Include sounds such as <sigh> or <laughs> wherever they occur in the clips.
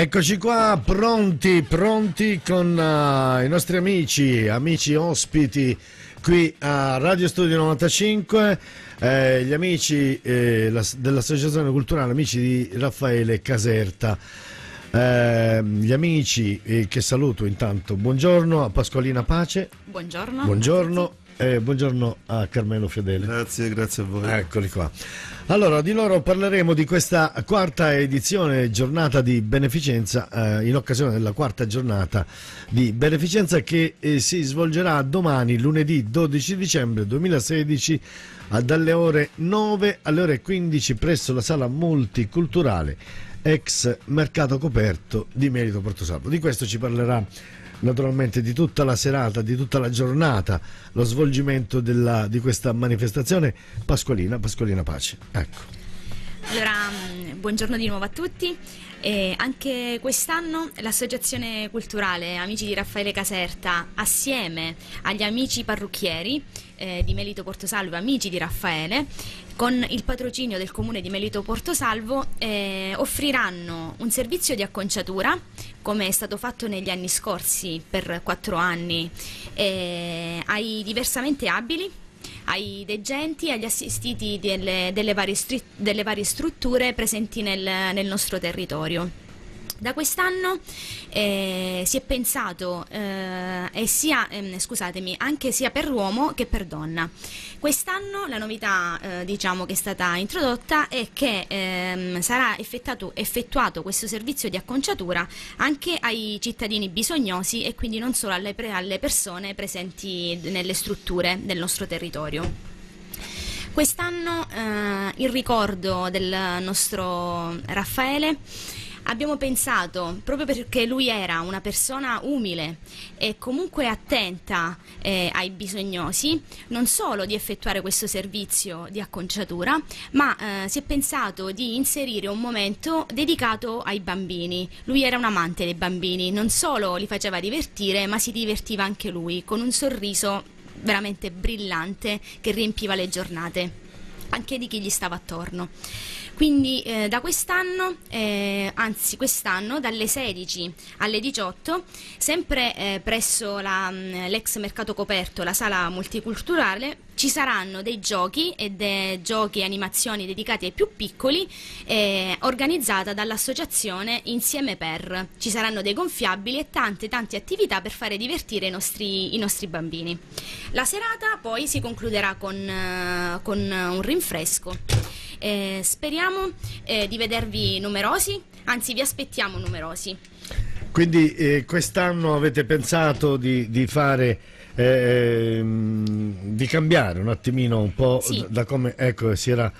Eccoci qua, pronti, pronti con uh, i nostri amici, amici ospiti qui a Radio Studio 95, eh, gli amici eh, la, dell'Associazione Culturale Amici di Raffaele Caserta. Eh, gli amici eh, che saluto intanto, buongiorno a Pasqualina Pace. Buongiorno. Buongiorno. Eh, buongiorno a Carmelo Fedele. Grazie, grazie a voi. Eccoli qua. Allora, di loro parleremo di questa quarta edizione, giornata di beneficenza, eh, in occasione della quarta giornata di beneficenza che eh, si svolgerà domani, lunedì 12 dicembre 2016, dalle ore 9 alle ore 15 presso la sala multiculturale ex mercato coperto di Merito Portosalvo. Di questo ci parlerà naturalmente di tutta la serata, di tutta la giornata, lo svolgimento della, di questa manifestazione. Pasqualina, Pasqualina Pace. Ecco. Allora, mm, buongiorno di nuovo a tutti. E anche quest'anno l'Associazione Culturale Amici di Raffaele Caserta, assieme agli amici parrucchieri eh, di Melito Portosalvo, amici di Raffaele, con il patrocinio del comune di Melito Portosalvo, eh, offriranno un servizio di acconciatura, come è stato fatto negli anni scorsi per quattro anni, eh, ai diversamente abili ai degenti e agli assistiti delle, delle, varie, delle varie, strutture presenti nel, nel nostro territorio. Da quest'anno eh, si è pensato eh, sia, eh, scusatemi, anche sia per uomo che per donna. Quest'anno la novità eh, diciamo, che è stata introdotta è che ehm, sarà effettuato questo servizio di acconciatura anche ai cittadini bisognosi e quindi non solo alle, alle persone presenti nelle strutture del nostro territorio. Quest'anno eh, il ricordo del nostro Raffaele abbiamo pensato, proprio perché lui era una persona umile e comunque attenta eh, ai bisognosi, non solo di effettuare questo servizio di acconciatura, ma eh, si è pensato di inserire un momento dedicato ai bambini. Lui era un amante dei bambini, non solo li faceva divertire, ma si divertiva anche lui, con un sorriso veramente brillante che riempiva le giornate, anche di chi gli stava attorno. Quindi eh, da quest'anno, eh, anzi quest'anno, dalle 16 alle 18, sempre eh, presso mm, l'ex mercato coperto, la sala multiculturale, ci saranno dei giochi e dei giochi e animazioni dedicati ai più piccoli eh, organizzata dall'associazione Insieme Per. Ci saranno dei gonfiabili e tante tante attività per fare divertire i nostri, i nostri bambini. La serata poi si concluderà con, uh, con un rinfresco. Eh, speriamo eh, di vedervi numerosi, anzi vi aspettiamo numerosi. Quindi eh, quest'anno avete pensato di, di fare, ehm, di cambiare un attimino un po' sì. da come ecco, si era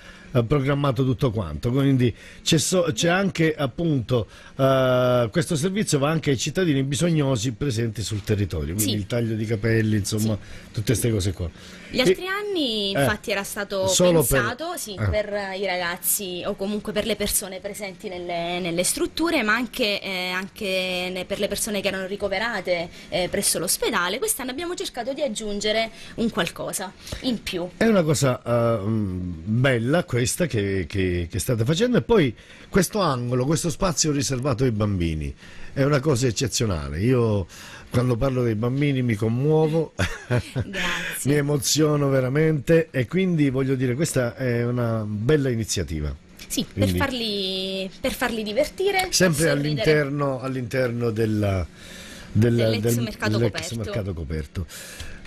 programmato tutto quanto. Quindi c'è, so, anche appunto uh, questo servizio va anche ai cittadini bisognosi presenti sul territorio, quindi sì. il taglio di capelli, insomma, sì. tutte queste cose qua. Gli altri e, anni eh, infatti eh, era stato pensato per, sì, eh. per, i ragazzi o comunque per le persone presenti nelle, nelle strutture, ma anche, eh, anche, per le persone che erano ricoverate eh, presso l'ospedale. Quest'anno abbiamo cercato di aggiungere un qualcosa in più. È una cosa uh, bella questa che, che, che state facendo e poi questo angolo, questo spazio riservato ai bambini è una cosa eccezionale. Io quando parlo dei bambini mi commuovo, <laughs> <laughs> mi emoziono veramente e quindi voglio dire questa è una bella iniziativa. Sì, quindi, per, farli, per, farli, divertire. Sempre all'interno, all'interno della, della, dell'ex del, mercato, dell'ex mercato coperto.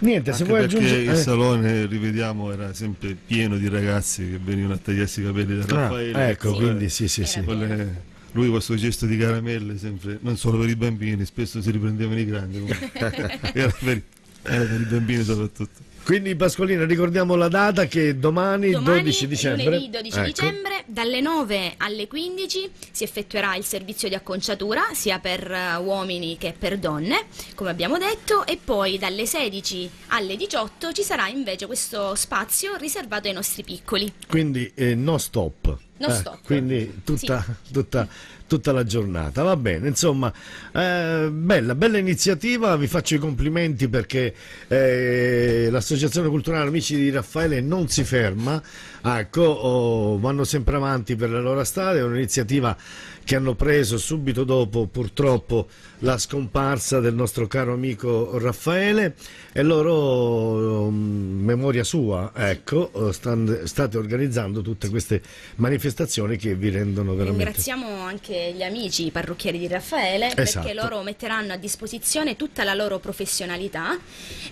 Niente, Anche se vuoi aggiungere... il eh. salone, rivediamo, era sempre pieno di ragazzi che venivano a tagliarsi i capelli da ah, Raffaele. ecco, sì. quindi sì, sì, sì. Quelle, lui questo gesto di caramelle sempre, non solo per i bambini, spesso si riprendevano i grandi, <laughs> era, per, era per i bambini soprattutto. Quindi Pascolina ricordiamo la data che domani, domani 12 dicembre. Lunedì 12 ecco. dicembre dalle 9 alle 15 si effettuerà il servizio di acconciatura sia per uh, uomini che per donne, come abbiamo detto, e poi dalle 16 alle 18 ci sarà invece questo spazio riservato ai nostri piccoli. Quindi eh, no stop. No eh, stop. Quindi tutta, sì. tutta tutta la giornata. Va bene, insomma, eh, bella, bella iniziativa, vi faccio i complimenti perché eh, l'Associazione Culturale Amici di Raffaele non si ferma, ecco, oh, vanno sempre avanti per la loro strada, è un'iniziativa che hanno preso subito dopo purtroppo la scomparsa del nostro caro amico Raffaele e loro, mm, memoria sua, ecco, stan- state organizzando tutte queste manifestazioni che vi rendono veramente... Ringraziamo anche gli amici parrucchieri di Raffaele Esatto. perché loro metteranno a disposizione tutta la loro professionalità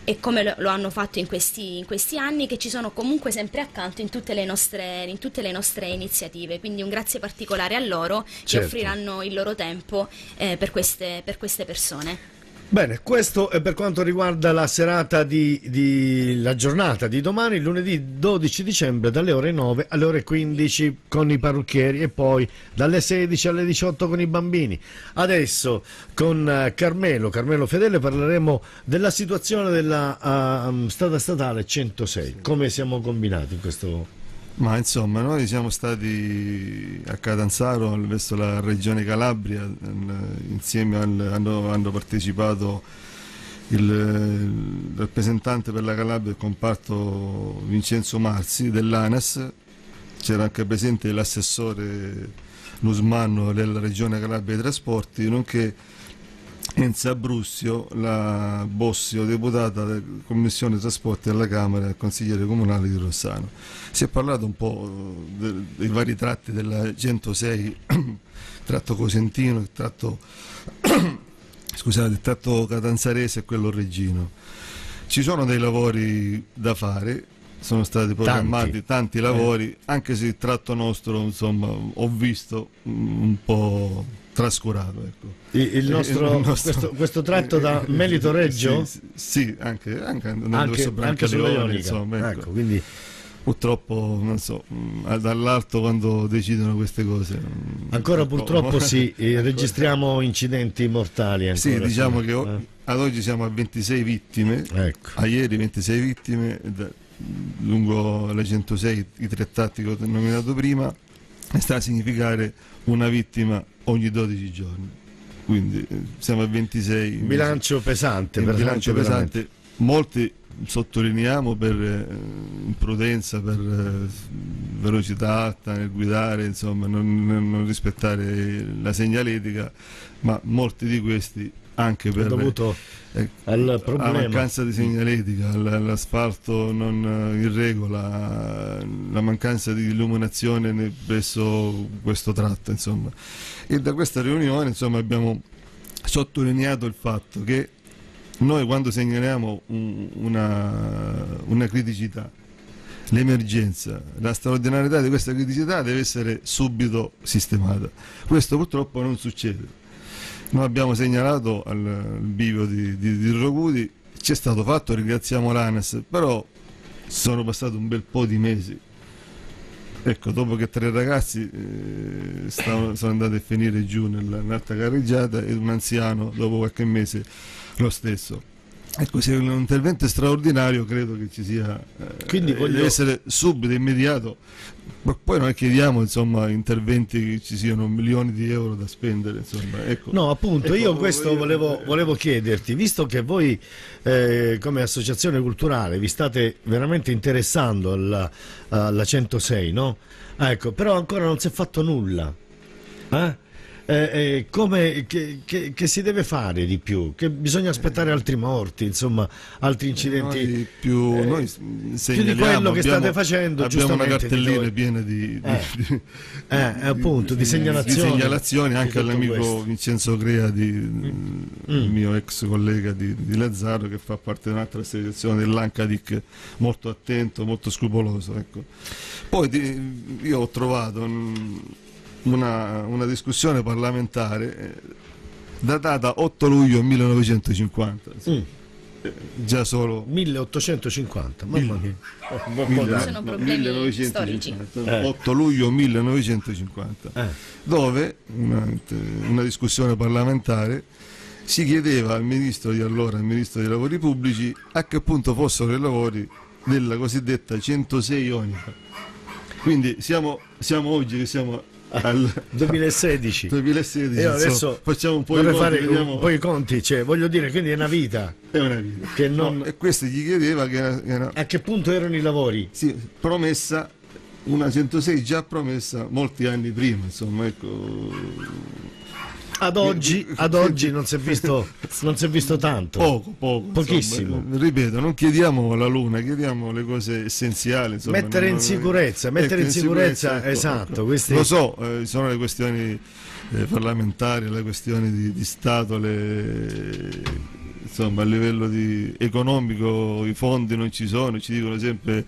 e come lo, lo hanno fatto in questi, in questi anni che ci sono comunque sempre accanto in tutte le nostre, in tutte le nostre iniziative. Quindi un grazie particolare a loro che Certo. offriranno il loro tempo eh, per, queste, per queste persone. Bene, questo è per quanto riguarda la serata di, di- la giornata di domani, lunedì 12 dicembre, dalle ore 9 alle ore 15 con i parrucchieri e poi dalle 16 alle 18 con i bambini. Adesso con eh, Carmelo, Carmelo Fedele, parleremo della situazione della ah, strada statale 106. Come siamo combinati in questo... Ma insomma, noi siamo stati a Catanzaro verso la regione Calabria, insieme al- hanno, hanno partecipato il, il rappresentante per la Calabria del comparto Vincenzo Marzi dell'ANAS, c'era anche presente l'assessore Lusmanno della regione Calabria dei Trasporti, nonché Enza Brussio, la Bossio, deputata della Commissione Trasporti alla Camera e consigliere comunale di Rossano. Si è parlato un po' de- dei vari tratti della 106, <clears throat> tratto Cosentino, il tratto, <clears throat> scusate, il tratto Catanzarese e quello Reggino. Ci sono dei lavori da fare, sono stati programmati tanti, lavori, anche se il tratto nostro, insomma, ho visto un po' trascurato. Ecco. Il, nostro, Il nostro- Questo, questo tratto da <laughs> Melito Reggio? Sì, sì, sì, anche, anche andando Anche, verso Brancaleone, insomma, ecco. Ecco, quindi Purtroppo, non so, dall'alto quando decidono queste cose. Ancora purtroppo- sì, <laughs> eh, registriamo incidenti mortali. Ancora, Sì, diciamo che o- Eh, ad oggi siamo a 26 vittime, Ecco. a ieri 26 vittime, lungo la 106 i tre tratti che ho nominato prima, sta a significare una vittima ogni 12 giorni. Quindi eh, siamo a 26. Un bilancio pesante, un veramente, bilancio veramente. pesante. Molti sottolineiamo per eh, imprudenza, per eh, velocità alta nel guidare, insomma, non, non- rispettare la segnaletica, ma molti di questi anche per dovuto al la problema. mancanza di segnaletica, al- all'asfalto non eh, in regola, la mancanza di illuminazione ne- presso questo tratto, insomma. E da questa riunione, insomma, abbiamo sottolineato il fatto che noi quando segnaliamo un- una, una criticità, l'emergenza, la straordinarietà di questa criticità deve essere subito sistemata. Questo purtroppo non succede. Noi abbiamo segnalato al, bivio di, di, di Rogudi, ci è stato fatto, ringraziamo l'ANAS, però sono passati un bel po' di mesi. Ecco, dopo che tre ragazzi eh, stavano- sono andati a finire giù nella- nell'alta carreggiata e un anziano dopo qualche mese lo stesso. Ecco, se è un intervento straordinario credo che ci sia, eh, Quindi voglio- deve essere subito, immediato, ma poi non chiediamo insomma, interventi che ci siano milioni di euro da spendere. Insomma, ecco. No, appunto, io Ecco, questo io- volevo, volevo chiederti, visto che voi eh, come associazione culturale vi state veramente interessando alla, alla 106, no? Ecco, però ancora non si è fatto nulla. Eh? Eh, eh, come, che, che- che si deve fare di più? Che bisogna aspettare altri morti, insomma, altri incidenti. Noi, più, eh, noi segnaliamo, quello che abbiamo- state facendo, Abbiamo una cartellina di piena di, di- Eh, di- Eh, appunto, di di segnalazioni. segnalazioni anche di all'amico questo. Vincenzo Crea, di, il mio ex collega di, di Lazzaro, che fa parte di un'altra associazione dell'Ancadic, molto attento, molto scrupoloso. Ecco. Poi di- io ho trovato mm, una, una discussione parlamentare eh, datata 8 luglio 1950, Mm, eh, già solo 1850, mamma mia. Mille- Sono no, problemi 1950, Eh. 8 luglio 1950, Eh. dove una, una discussione parlamentare si chiedeva al ministro di allora, al ministro dei lavori pubblici, a che punto fossero i lavori della cosiddetta 106 Ionica. Quindi siamo, siamo oggi che siamo al <laughs> 2016. 2016, Io insomma, adesso facciamo un po' i conti, un po' i conti, cioè, voglio dire, quindi è una vita. è una vita. Che non- No, e questo gli chiedeva che era, era A che punto erano i lavori? sì, promessa una 106 già promessa molti anni prima, insomma, ecco. Ad oggi, ad oggi non, si è <laughs> visto, non si è visto tanto. Poco, poco. Pochissimo. Insomma, ripeto, non chiediamo la luna, chiediamo le cose essenziali. Insomma, mettere in sicurezza, mettere ecco, in sicurezza, ecco, esatto. Questi... Lo so, eh, sono le questioni eh, parlamentari, le questioni di, di Stato, le, insomma a livello di, economico i fondi non ci sono, ci dicono sempre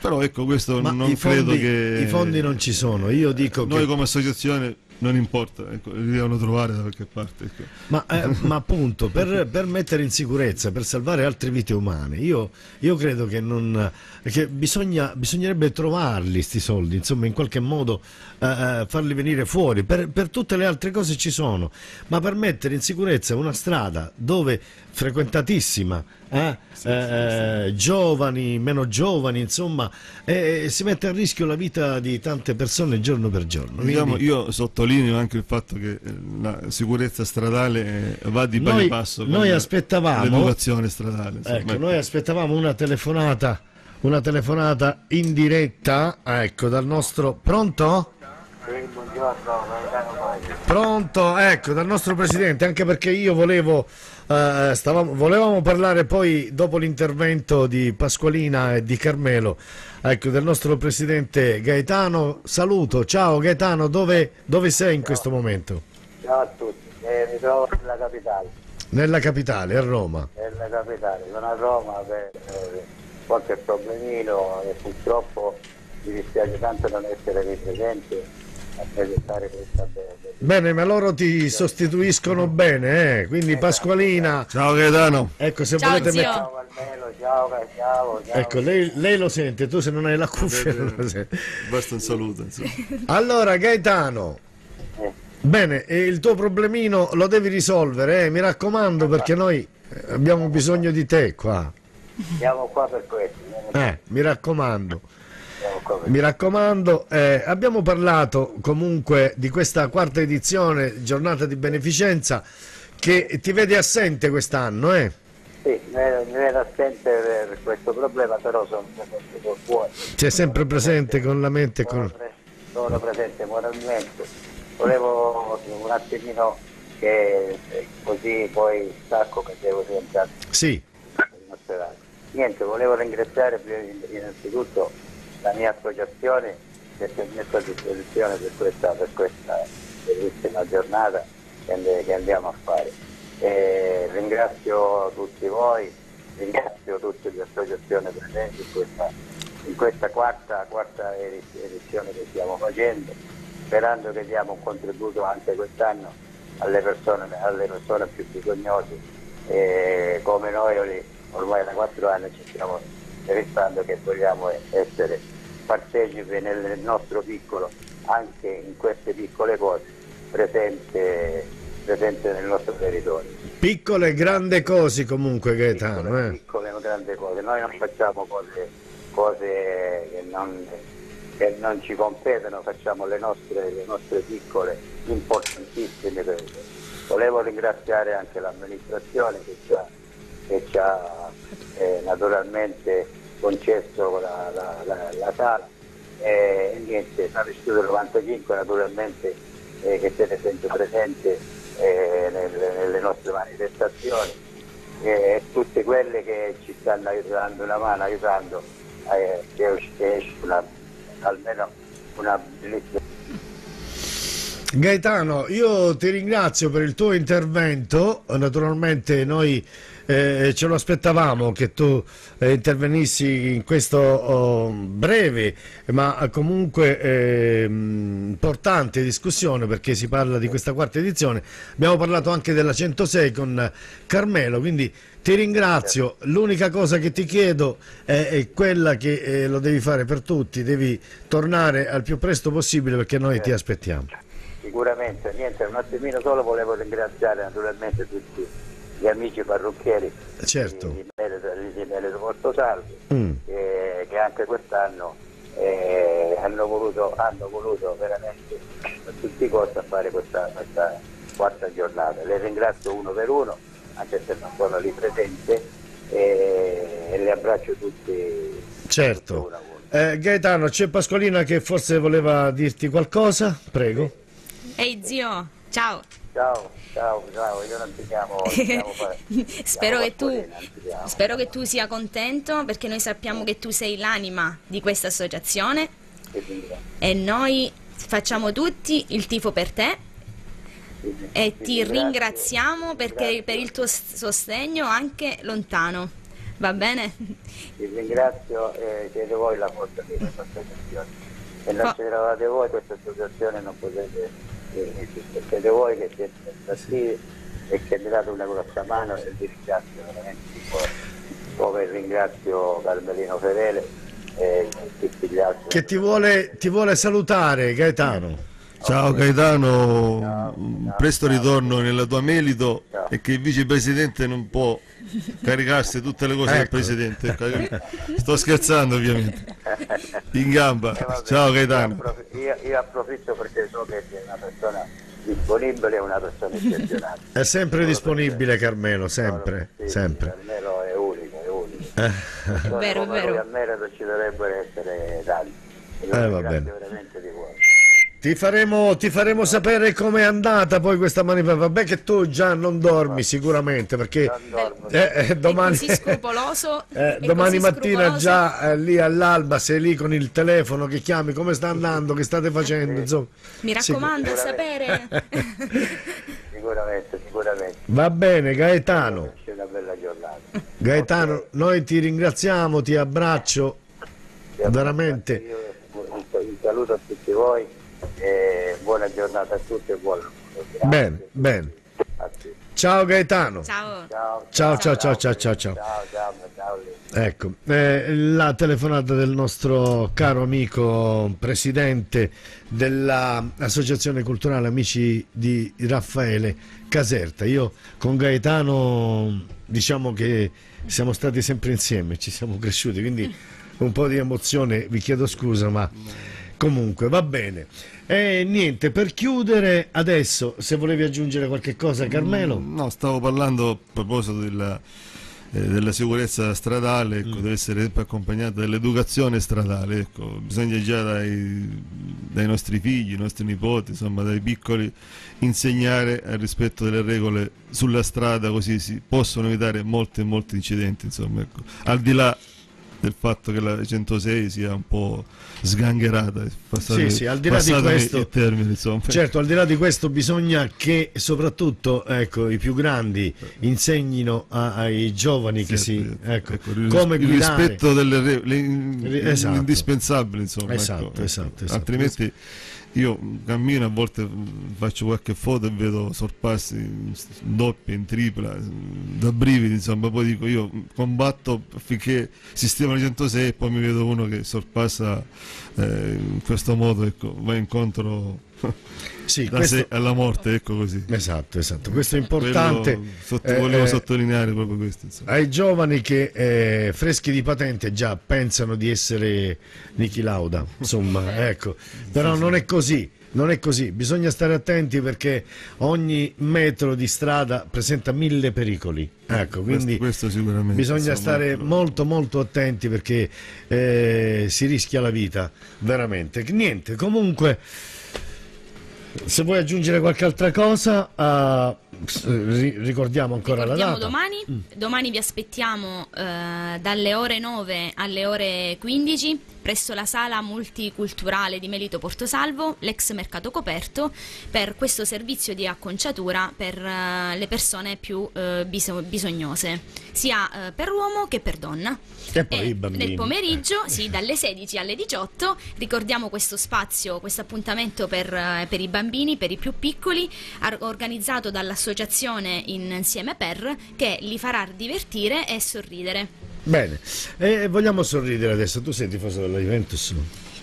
però ecco questo Ma non fondi, credo che i fondi non ci sono io dico noi che... come associazione non importa, ecco, li devono trovare da qualche parte. Ecco. Ma, eh, ma, appunto, per, per, mettere in sicurezza, per salvare altre vite umane, io, io credo che, non, che bisogna, bisognerebbe trovarli questi soldi, insomma, in qualche modo eh, eh, farli venire fuori. Per, per, tutte le altre cose ci sono, ma per mettere in sicurezza una strada dove frequentatissima, eh, sì, eh, sì, sì. giovani, meno giovani, insomma, si mette a rischio la vita di tante persone giorno per giorno. Diciamo, Quindi... Io sottolineo anche il fatto che eh, la sicurezza stradale va di pari passo con noi aspettavamo, l'educazione stradale. Ecco, noi aspettavamo una telefonata, una telefonata in diretta, ecco, dal nostro... Pronto? Pronto, ecco, dal nostro presidente, anche perché io volevo, eh, stavamo, volevamo parlare poi dopo l'intervento di Pasqualina e di Carmelo, ecco, del nostro presidente Gaetano. Saluto, ciao Gaetano, dove, dove sei in questo momento? Ciao a tutti, eh, mi trovo nella capitale. Nella capitale, a Roma? Nella capitale, sono a Roma per eh, qualche problemino e purtroppo mi dispiace tanto non essere lì presente Bene, ma loro ti sostituiscono bene, eh? quindi Pasqualina. Ciao Gaetano. Ecco, se ciao, volete mettere. Ciao, Carmelo, ciao, ciao, ciao. Ecco, lei, lei, lo sente, tu se non hai la cuffia non lo senti. Basta un saluto. Insomma. <laughs> Allora, Gaetano. Eh. Bene, il tuo problemino lo devi risolvere, eh? mi raccomando, perché noi abbiamo bisogno di te qua. Siamo qua per questo. Eh, mi raccomando. Mi raccomando, eh, abbiamo parlato comunque di questa quarta edizione, giornata di beneficenza, che ti vede assente quest'anno, eh? Sì, mi vedo assente per questo problema, però sono presente col cuore. Sei sempre presente con la mente? Sono, con... sono presente moralmente. Volevo un attimino che così poi stacco che devo rientrare. Sì. Niente, volevo ringraziare innanzitutto la mia associazione che si è messa a disposizione per questa, per questa bellissima giornata che andiamo a fare. E ringrazio tutti voi, ringrazio tutte le associazioni presenti in questa, in questa quarta, quarta, edizione che stiamo facendo, sperando che diamo un contributo anche quest'anno alle persone, alle persone più bisognose e come noi ormai da quattro anni ci stiamo restando che vogliamo essere partecipi nel nostro piccolo, anche in queste piccole cose, presente, presente nel nostro territorio. Piccole e grandi cose comunque Gaetano. Piccole, eh. piccole e grandi cose, noi non facciamo cose, cose che, non, che, non, ci competono, facciamo le nostre, le nostre piccole, importantissime cose. Volevo ringraziare anche l'amministrazione che ci ha, che ci ha eh, naturalmente concesso la, la, la, la sala. E niente, Sala Studio 95 naturalmente eh, che siete sempre presenti eh, nelle, nelle, nostre manifestazioni. E tutte quelle che ci stanno aiutando una mano, aiutando eh, che esce almeno una bellissima Gaetano, io ti ringrazio per il tuo intervento, naturalmente noi eh, ce lo aspettavamo che tu eh, intervenissi in questo oh, breve ma comunque eh, importante discussione perché si parla di questa quarta edizione. Abbiamo parlato anche della 106 con Carmelo, quindi ti ringrazio. L'unica cosa che ti chiedo è, è quella che eh, lo devi fare per tutti, devi tornare al più presto possibile perché noi ti aspettiamo. Sicuramente, niente, un attimino solo volevo ringraziare naturalmente tutti gli amici parrucchieri certo. di, di Meleto Porto Salvo mm. eh, che anche quest'anno eh, hanno, voluto, hanno voluto veramente a tutti i costi a fare questa, questa quarta giornata. Le ringrazio uno per uno, anche se non sono lì presente, e, e le abbraccio tutti. Certo. Eh, Gaetano, c'è Pasqualina che forse voleva dirti qualcosa? Prego. Ehi zio, ciao. Ciao, ciao, ciao, io non ti chiamo. ti <laughs> ti spero, che tu, ti spero che tu sia contento perché noi sappiamo che tu sei l'anima di questa associazione Ti e noi facciamo tutti il tifo per te ti- e ti ti ringraziamo ti perché per il tuo sostegno anche lontano. Va bene? Vi ringrazio e siete voi la forza di questa associazione. Se non Fa- c'eravate voi questa associazione non potete esistere. Siete voi che siete attivi e che mi date una grossa mano e vi ringrazio veramente di cuore. Come ringrazio Carmelino Fedele e tutti gli altri. Che ti vuole, ti vuole salutare, Gaetano. Ciao Gaetano, Ciao, un ciao, presto ciao. ritorno nella tua Melito Ciao. e che il vicepresidente non può caricarsi tutte le cose del Ecco. presidente. Sto scherzando ovviamente. In gamba. Eh, vabbè, Ciao io Gaetano. approf- Io, io approfitto perché so che è una persona disponibile e una persona eccezionale. È sempre disponibile Carmelo, sempre, Sì, sempre. Carmelo è unico, è unico. Eh, Persone Vero, come vero. ci dovrebbero essere tanti. E io Eh, va bene. veramente di cuore. Ti faremo, ti faremo sapere com'è andata poi questa manifestazione. Vabbè che tu già non dormi sicuramente perché eh, eh, domani, <laughs> eh, domani mattina già eh, lì all'alba sei lì con il telefono che chiami come sta andando, che state facendo, insomma. Mi raccomando, sapere. <laughs> Sicuramente, sicuramente. Va bene Gaetano. C'è una bella giornata. Gaetano, noi ti ringraziamo, ti abbraccio. Ti abbraccio veramente. io, Un, saluto a tutti voi buona giornata a tutti e buon lavoro. Bene, bene. Ciao Gaetano. Ciao. Ciao, Ciao, ciao, ciao, ciao. Ecco, eh, la telefonata del nostro caro amico presidente dell'Associazione Culturale Amici di Raffaele Caserta. Io con Gaetano diciamo che siamo stati sempre insieme, ci siamo cresciuti, quindi un po' di emozione, vi chiedo scusa, ma comunque va bene. E niente, per chiudere adesso, se volevi aggiungere qualche cosa Carmelo. No, stavo parlando a proposito della, eh, della sicurezza stradale, ecco, deve essere sempre accompagnata dall'educazione stradale. Ecco. Bisogna già dai, dai nostri figli, i nostri nipoti, insomma dai piccoli, insegnare al rispetto delle regole sulla strada, così si possono evitare molti molti incidenti. Insomma, ecco. Al di là del fatto che la 106 sia un po' sgangherata, passate, Sì, sì, al di là di questo- termine. Certo, al di là di questo bisogna che soprattutto ecco, i più grandi insegnino a- ai giovani che si, ecco, ecco, il, come il guidare. rispetto delle regole esatto. indispensabili insomma Esatto, ecco, esatto, ecco. esatto. altrimenti io cammino a volte faccio qualche foto e vedo sorpassi in doppia in tripla da brividi insomma poi dico io combatto affinché sistema il 106 e poi mi vedo uno che sorpassa eh, in questo modo ecco va incontro <laughs> Sì, questo- sé alla morte ecco così Esatto, esatto. Questo è importante. Quello sotto- eh, volevo eh, sottolineare proprio questo insomma. ai giovani che eh, freschi di patente già pensano di essere Niki Lauda, insomma, <laughs> ecco. Però non è così. Non è così, bisogna stare attenti perché ogni metro di strada presenta mille pericoli. Ecco, quindi questo, questo Bisogna stare molto molto attenti perché eh, si rischia la vita, veramente. Niente, comunque, se vuoi aggiungere qualche altra cosa, ri- ricordiamo ancora la Ricordiamo data. domani, domani vi aspettiamo eh, dalle ore 9 alle ore 15 presso la sala multiculturale di Melito Portosalvo, l'ex mercato coperto, per questo servizio di acconciatura per eh, le persone più eh, biso- bisognose, sia eh, per uomo che per donna. E poi E bambini. nel pomeriggio, sì, dalle 16 alle 18, ricordiamo questo spazio, questo appuntamento per, eh, per i bambini, per i più piccoli, organizzato dall'associazione Insieme Per, che li farà divertire e sorridere. Bene, e vogliamo sorridere adesso. Tu sei tifoso della Juventus?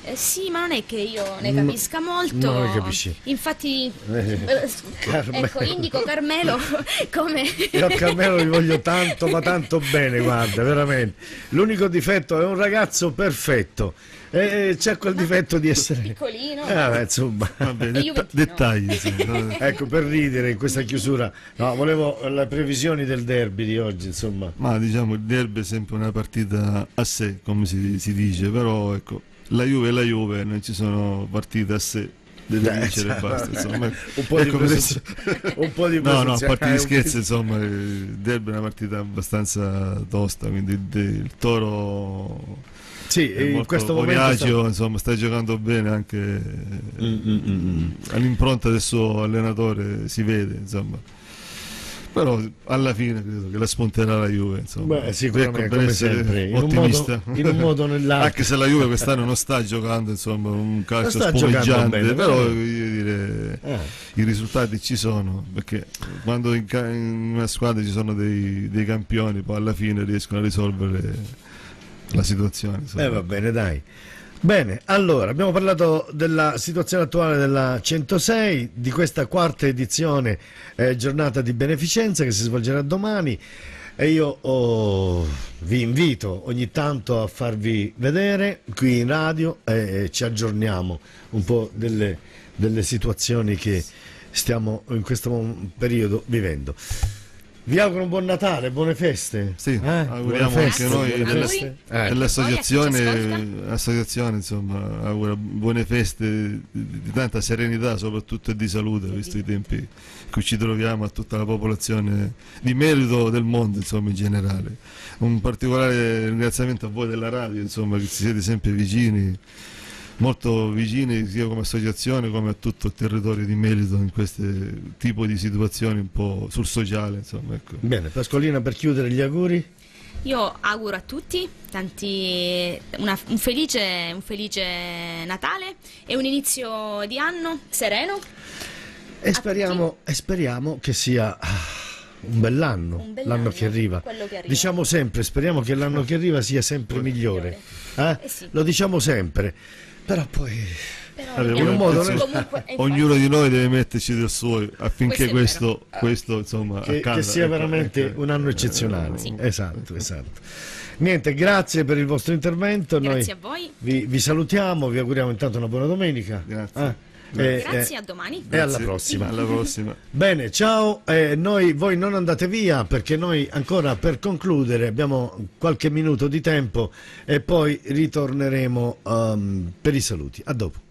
Eh, sì, ma non è che io ne No, capisca molto. non ne capisci. Infatti, Eh, eh, Carmelo. ecco, indico Carmelo <laughs> come... Io a Carmelo li voglio tanto, ma tanto bene, guarda, veramente. L'unico difetto è un ragazzo perfetto. E c'è quel difetto di essere. Piccolino. Eh, vabbè, insomma. <laughs> Vabbè, E Juventino. dettagli. insomma. Ecco, per ridere in questa chiusura, no, volevo le previsioni del derby di oggi, insomma. Ma diciamo il derby è sempre una partita a sé, come si, si dice, però ecco, la Juve è la Juve, non ci sono partite a sé, deve Eh, vincere cioè, e basta. Insomma. Un po' di Ecco, presunzione- <laughs> un po' di No, no, a parte gli eh, scherzi, insomma, il derby è una partita abbastanza tosta, quindi il, il Toro Sì, in questo momento. Sta- insomma, sta giocando bene anche Mm, mm, mm, mm. all'impronta del suo allenatore si vede, insomma. Però alla fine credo che la spunterà la Juve, insomma. Beh, sicuramente, Ecco, come sempre, in un ottimista. modo- in un modo o nell'altro. Anche se la Juve quest'anno non sta giocando, insomma, un calcio spumeggiante, però dire, Eh. i risultati ci sono, perché quando in, in una squadra ci sono dei, dei campioni, poi alla fine riescono a risolvere la situazione. Eh va bene, dai. Bene, allora abbiamo parlato della situazione attuale della 106, di questa quarta edizione eh, giornata di beneficenza che si svolgerà domani e io oh, vi invito ogni tanto a farvi vedere qui in radio e ci aggiorniamo un po' delle, delle situazioni che stiamo in questo periodo vivendo. Vi auguro un buon Natale, buone feste. Sì, Eh? auguriamo Buone anche noi buone della- feste. Auguri. Eh. E l'associazione, Poi a chi ci l'associazione, insomma, augura buone feste di, di tanta serenità, soprattutto e di salute, visto i tempi in cui ci troviamo a tutta la popolazione di merito del mondo, insomma, in generale. Un particolare ringraziamento a voi della radio, insomma, che siete sempre vicini, molto vicini sia come associazione come a tutto il territorio di merito in questo tipo di situazioni un po' sul sociale, insomma, ecco. Bene, Pascolina per chiudere gli auguri. Io auguro a tutti tanti, una- un, felice, un felice Natale e un inizio di anno sereno. E speriamo, e speriamo che sia ah, un bell'anno, Un bell'anno, l'anno che arriva. che arriva. Diciamo sempre, speriamo che l'anno che arriva sia sempre migliore. Eh? Eh sì. Lo diciamo sempre, però poi... Però in un modo- comunque- Ognuno di noi deve metterci del suo affinché Questo questo, è questo, insomma Che, accada. che sia Ecco, veramente ecco. un anno eccezionale. Sì. Esatto, esatto. Niente, grazie per il vostro intervento. Grazie a Noi voi. vi, vi salutiamo, vi auguriamo intanto una buona domenica. Grazie. Eh, e- Grazie, e- a domani. e alla prossima. Alla prossima. <laughs> Bene, ciao, eh, noi, voi non andate via perché noi ancora per concludere abbiamo qualche minuto di tempo e poi ritorneremo ehm, per i saluti. A dopo.